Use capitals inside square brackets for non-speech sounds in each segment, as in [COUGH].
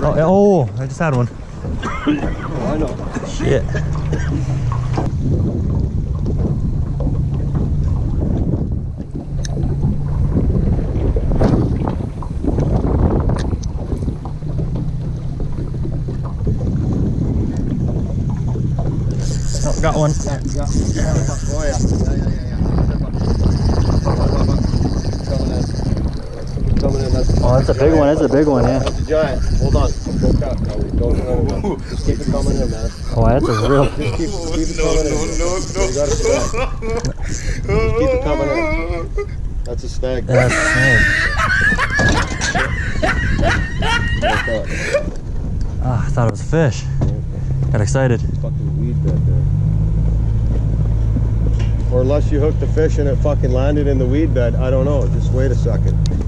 Oh, eh, oh, I just had one. Oh, [COUGHS] I know. Shit. Oh, got one. Ja, ja. ja. Oh ja. Ja, ja, ja, ja. Coming in. Coming in. That's, a big one. That's a big one, yeah. that's a giant. Hold on. Don't cut. No, we don't let it go. Just keep it coming in, man. Oh, that's a real. Just keep, keep it coming in. You gotta stay. Just keep it coming in. That's a snag. That's snake. Like that. Ah, I thought it was a fish. Got excited. Fucking weed bed there. Or unless you hooked the fish and it fucking landed in the weed bed. I don't know. Just wait a second.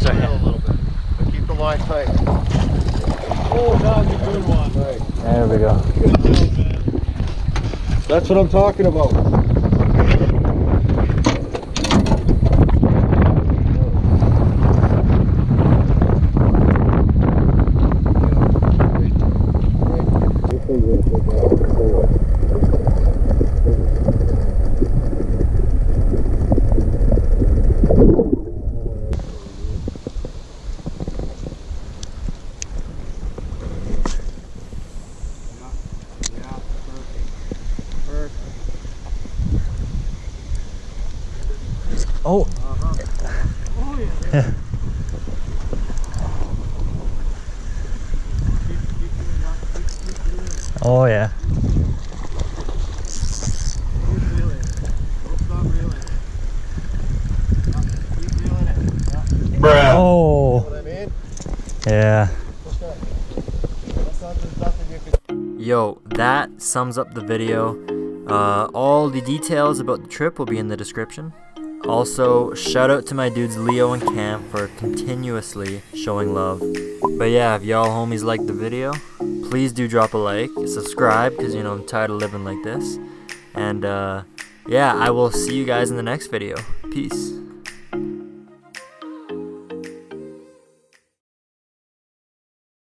Slow Sorry, up the sorry. reel a little bit, but keep the line tight. Oh, that was a good one. Right. There we go. Good job, man. That's what I'm talking about. Oh. [LAUGHS] Oh yeah. Oh. What I mean? Yeah. That's not, there's nothing you can Yo, that sums up the video. Uh, all the details about the trip will be in the description. Also, shout out to my dudes Leo and Cam for continuously showing love. But yeah, if y'all homies liked the video, please do drop a like, subscribe, because you know I'm tired of living like this. And uh, yeah, I will see you guys in the next video. Peace.